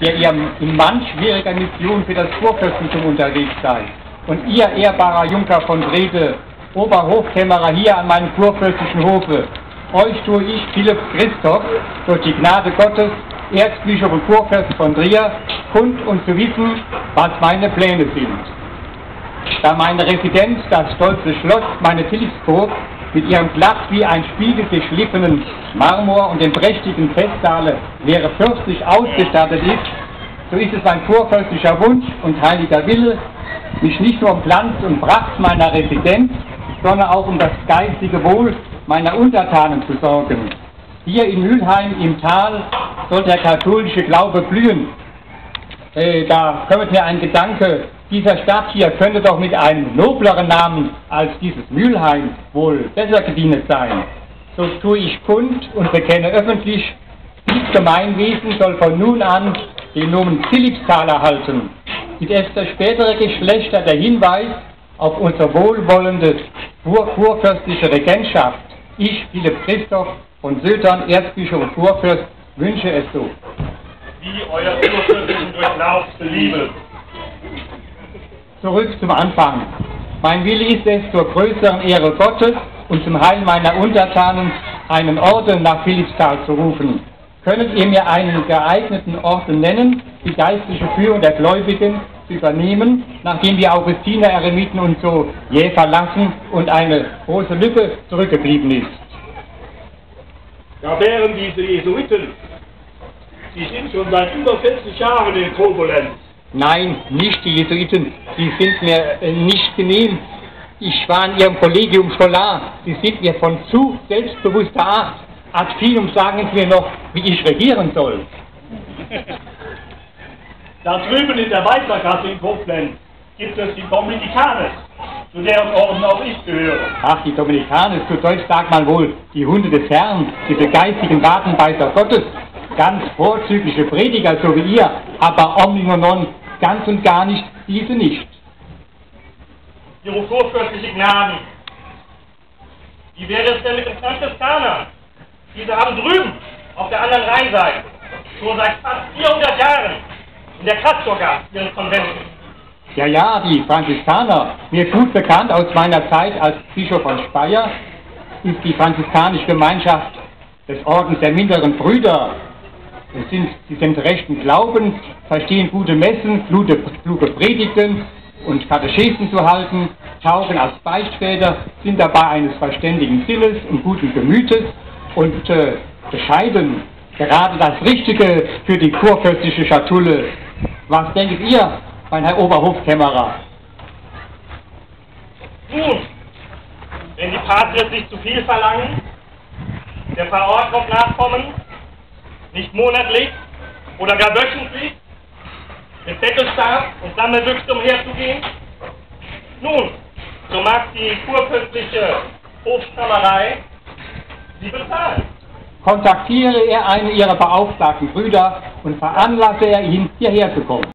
der ihr in manch schwieriger Mission für das Kurfürstentum unterwegs seid. Und ihr, ehrbarer Junker von Brede, Oberhofkämmerer hier an meinem kurfürstlichen Hofe, euch tue ich, Philipp Christoph, durch die Gnade Gottes, Erzbischof und Kurfürst von Trier, kund und zu wissen, was meine Pläne sind. Da meine Residenz, das stolze Schloss, meine Philippsburg, mit ihrem glatt wie ein Spiegel geschliffenen Marmor und dem prächtigen Festsaale wäre fürstlich ausgestattet ist, so ist es mein kurfürstlicher Wunsch und heiliger Wille, mich nicht nur um Glanz und Pracht meiner Residenz, sondern auch um das geistige Wohl meiner Untertanen zu sorgen. Hier in Mülheim im Tal soll der katholische Glaube blühen. Äh, da kommt mir ein Gedanke, dieser Stadt hier könnte doch mit einem nobleren Namen als dieses Mülheim wohl besser gedient sein. So tue ich kund und bekenne öffentlich, dies Gemeinwesen soll von nun an den Nomen Philippsthal erhalten. Mit erster spätere Geschlechter der Hinweis auf unser wohlwollende kurfürstliche Regentschaft. Ich, Philipp Christoph von Sötern, Erzbischof und Kurfürst, wünsche es so. Wie euer kurfürstlichen Durchlauf beliebe. Zurück zum Anfang. Mein Wille ist es, zur größeren Ehre Gottes und zum Heil meiner Untertanen einen Orden nach Philippsthal zu rufen. Könnet ihr mir einen geeigneten Orden nennen, die geistliche Führung der Gläubigen zu übernehmen, nachdem die Augustiner Eremiten uns so jäh verlassen und eine große Lücke zurückgeblieben ist? Da wären diese Jesuiten. Die sind schon seit über 40 Jahren in Turbulenz. Nein, nicht die Jesuiten. Sie sind mir äh, nicht genehm. Ich war in Ihrem Kollegium Scholar. Sie sind mir von zu selbstbewusster Art. Ad filum sagen Sie mir noch, wie ich regieren soll. Da drüben in der Weitergasse in Koblenz gibt es die Dominikaner, zu deren Orden auch ich gehöre. Ach, die Dominikaner, zu Deutsch sagt man wohl, die Hunde des Herrn, diese geistigen Wadenbeißer Gottes, ganz vorzügliche Prediger, so wie ihr, aber omni und non, ganz und gar nicht, diese nicht. Ihre kurfürstliche Gnaden. Wie wäre es denn mit den Franziskanern? Diese haben drüben, auf der anderen Rheinseite, schon seit fast 400 Jahren, in der Kratzburger ihren Konventen. Ja, ja, die Franziskaner, mir gut bekannt aus meiner Zeit als Bischof von Speyer, ist die franziskanische Gemeinschaft des Ordens der minderen Brüder. Es sind, sie sind rechten Glaubens, verstehen gute Messen, kluge, kluge Predigten und Katechesen zu halten, taugen als Beichtväter, sind dabei eines verständigen Sinnes und guten Gemütes und äh, bescheiden gerade das Richtige für die kurfürstliche Schatulle. Was denkt ihr, mein Herr Oberhofkämmerer? Nun, wenn die Patres nicht zu viel verlangen, der Verordnung nachkommen, nicht monatlich oder gar wöchentlich, mit Bettelstab und Sammelbüchse umherzugehen, nun, so mag die kurfürstliche Hofkammerei sie bezahlen. Kontaktiere er einen ihrer beauftragten Brüder und veranlasse er ihn, hierher zu kommen.